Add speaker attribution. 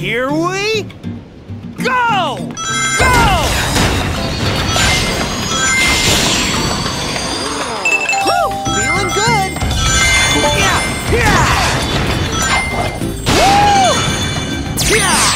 Speaker 1: Here we go! Go!
Speaker 2: Whew, feeling good.
Speaker 1: Yeah! Yeah! Woo! Yeah!